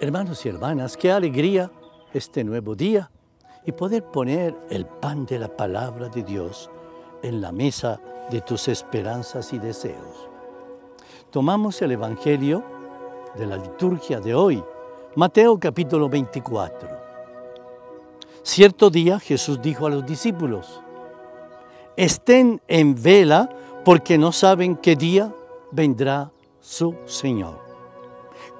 Hermanos y hermanas, qué alegría este nuevo día y poder poner el pan de la palabra de Dios en la mesa de tus esperanzas y deseos. Tomamos el Evangelio de la liturgia de hoy, Mateo capítulo 24. Cierto día Jesús dijo a los discípulos, estén en vela porque no saben qué día vendrá su Señor.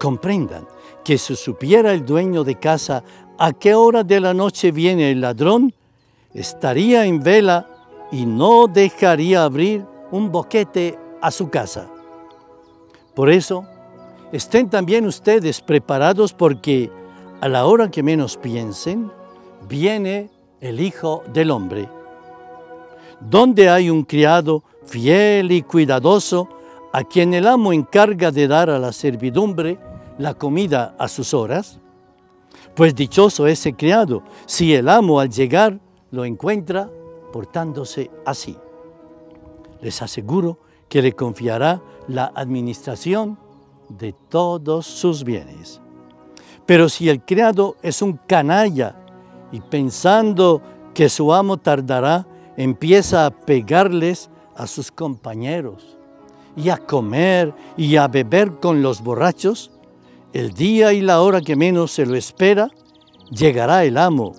Comprendan que si supiera el dueño de casa a qué hora de la noche viene el ladrón, estaría en vela y no dejaría abrir un boquete a su casa. Por eso, estén también ustedes preparados porque a la hora que menos piensen, viene el Hijo del Hombre. Donde hay un criado fiel y cuidadoso, a quien el amo encarga de dar a la servidumbre la comida a sus horas? Pues dichoso ese criado si el amo al llegar lo encuentra portándose así. Les aseguro que le confiará la administración de todos sus bienes. Pero si el criado es un canalla y pensando que su amo tardará, empieza a pegarles a sus compañeros y a comer y a beber con los borrachos, el día y la hora que menos se lo espera, llegará el amo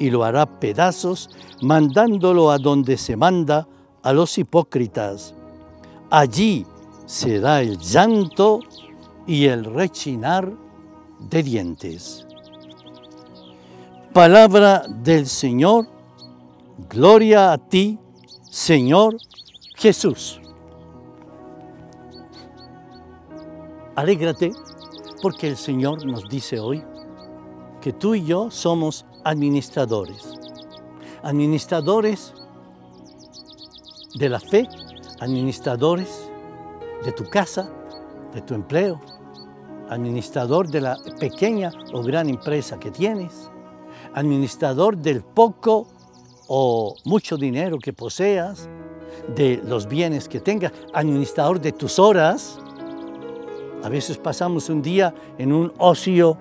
y lo hará pedazos, mandándolo a donde se manda a los hipócritas. Allí será el llanto y el rechinar de dientes. Palabra del Señor, gloria a ti, Señor Jesús. Alégrate porque el Señor nos dice hoy que tú y yo somos administradores. Administradores de la fe, administradores de tu casa, de tu empleo, administrador de la pequeña o gran empresa que tienes, administrador del poco o mucho dinero que poseas, de los bienes que tengas, administrador de tus horas. A veces pasamos un día en un ocio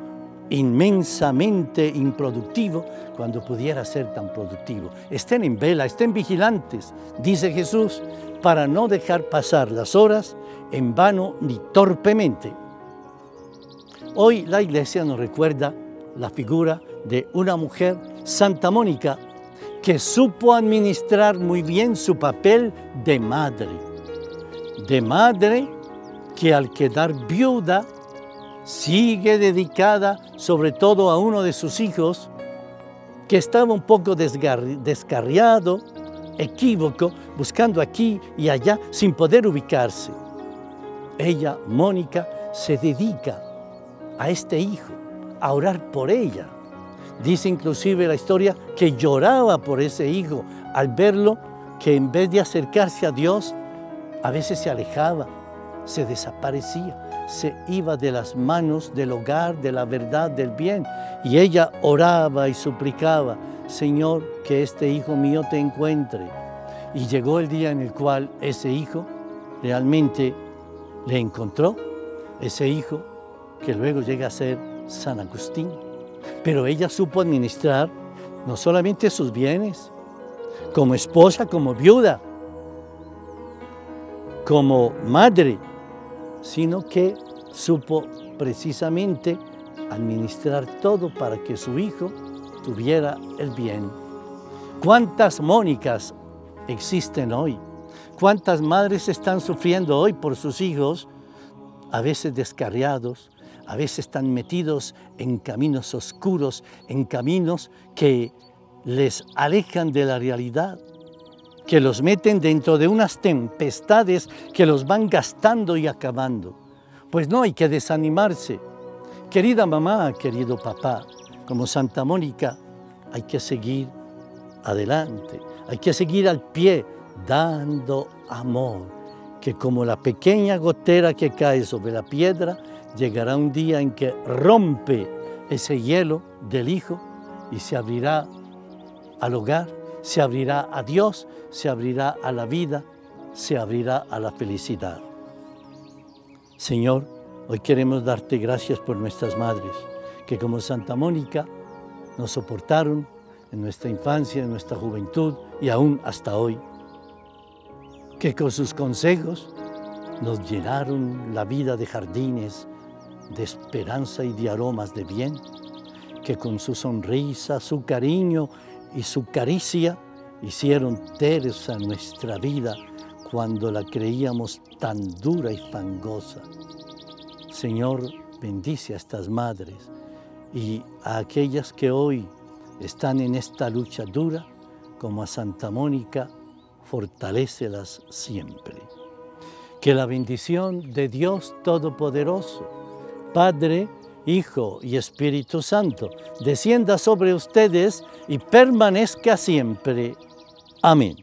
inmensamente improductivo cuando pudiera ser tan productivo. Estén en vela, estén vigilantes, dice Jesús, para no dejar pasar las horas en vano ni torpemente. Hoy la iglesia nos recuerda la figura de una mujer, Santa Mónica, que supo administrar muy bien su papel de madre. De madre que al quedar viuda sigue dedicada sobre todo a uno de sus hijos que estaba un poco descarriado, equívoco, buscando aquí y allá sin poder ubicarse. Ella, Mónica, se dedica a este hijo, a orar por ella. Dice inclusive la historia que lloraba por ese hijo al verlo que en vez de acercarse a Dios, a veces se alejaba, se desaparecía se iba de las manos del hogar, de la verdad, del bien. Y ella oraba y suplicaba, Señor, que este hijo mío te encuentre. Y llegó el día en el cual ese hijo realmente le encontró, ese hijo que luego llega a ser San Agustín. Pero ella supo administrar no solamente sus bienes, como esposa, como viuda, como madre, sino que supo precisamente administrar todo para que su hijo tuviera el bien. ¿Cuántas Mónicas existen hoy? ¿Cuántas madres están sufriendo hoy por sus hijos, a veces descarriados, a veces están metidos en caminos oscuros, en caminos que les alejan de la realidad? que los meten dentro de unas tempestades que los van gastando y acabando. Pues no hay que desanimarse. Querida mamá, querido papá, como Santa Mónica, hay que seguir adelante, hay que seguir al pie, dando amor, que como la pequeña gotera que cae sobre la piedra, llegará un día en que rompe ese hielo del Hijo y se abrirá al hogar, se abrirá a Dios, se abrirá a la vida, se abrirá a la felicidad. Señor, hoy queremos darte gracias por nuestras madres, que como Santa Mónica nos soportaron en nuestra infancia, en nuestra juventud y aún hasta hoy. Que con sus consejos nos llenaron la vida de jardines, de esperanza y de aromas de bien. Que con su sonrisa, su cariño y su caricia hicieron tersa nuestra vida cuando la creíamos tan dura y fangosa. Señor, bendice a estas madres y a aquellas que hoy están en esta lucha dura, como a Santa Mónica, fortalécelas siempre. Que la bendición de Dios Todopoderoso, Padre, Hijo y Espíritu Santo, descienda sobre ustedes y permanezca siempre. Amén.